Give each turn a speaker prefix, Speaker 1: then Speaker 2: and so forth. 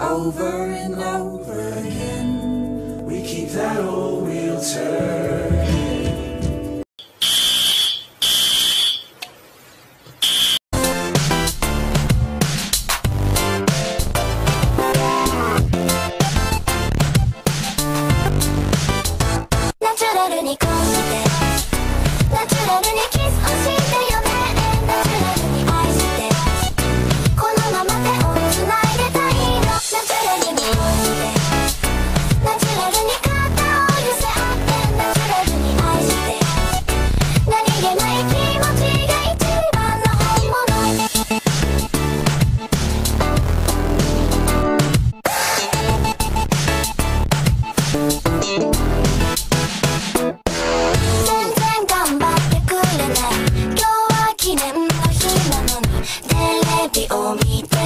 Speaker 1: Over and over again, we keep that old wheel turning.
Speaker 2: Natural을 니꺼 を見た